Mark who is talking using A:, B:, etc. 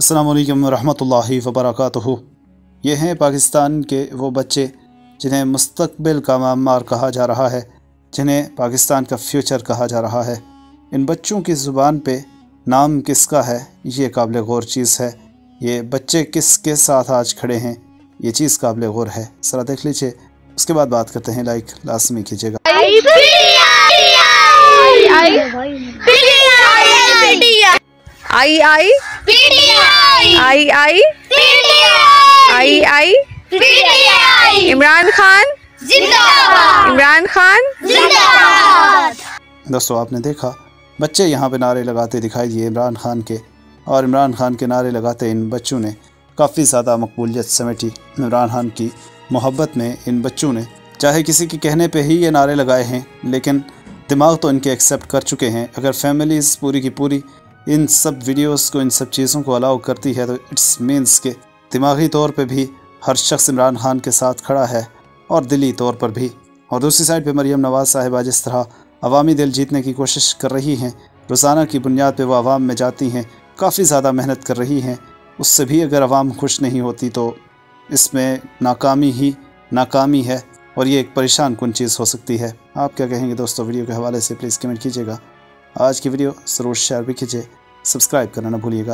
A: अल्लाम वरहमतुल्लाहि वबरकातुहू ये हैं पाकिस्तान के वो बच्चे, जिन्हें मुस्तबिल का मामार कहा जा रहा है, जिन्हें पाकिस्तान का फ्यूचर कहा जा रहा है। इन बच्चों की ज़ुबान पे नाम किसका है, ये काबिल गौर चीज़ है। ये बच्चे किसके साथ आज खड़े हैं, ये चीज़ काबिल गौर है। सरा देख लीजिए, उसके बाद बात करते हैं लाइक लाजमी कीजिएगा।
B: आई आई आई आई आई आई इमरान खान इमरान खान
A: दोस्तों आपने देखा बच्चे यहाँ पे नारे लगाते दिखाई दिए इमरान खान के। और इमरान खान के नारे लगाते इन बच्चों ने काफ़ी ज़्यादा मकबूलियत समेटी इमरान खान की मोहब्बत में इन बच्चों ने। चाहे किसी के कहने पे ही ये नारे लगाए हैं लेकिन दिमाग तो इनके एक्सेप्ट कर चुके हैं। अगर फैमिलीज़ पूरी की पूरी इन सब वीडियोस को, इन सब चीज़ों को अलाउ करती है तो इट्स मीन्स के दिमागी तौर पे भी हर शख्स इमरान खान के साथ खड़ा है और दिली तौर पर भी। और दूसरी साइड पे मरीम नवाज़ साहिबा जिस तरह अवामी दिल जीतने की कोशिश कर रही हैं। रोज़ाना की बुनियाद पर वो आवाम में जाती हैं, काफ़ी ज़्यादा मेहनत कर रही हैं। उससे भी अगर आवाम खुश नहीं होती तो इसमें नाकामी ही नाकामी है और ये एक परेशान कन चीज़ हो सकती है। आप क्या कहेंगे दोस्तों, वीडियो के हवाले से प्लीज़ कमेंट कीजिएगा। आज की वीडियो ज़रूर शेयर भी कीजिए। सब्सक्राइब करना ना भूलिएगा।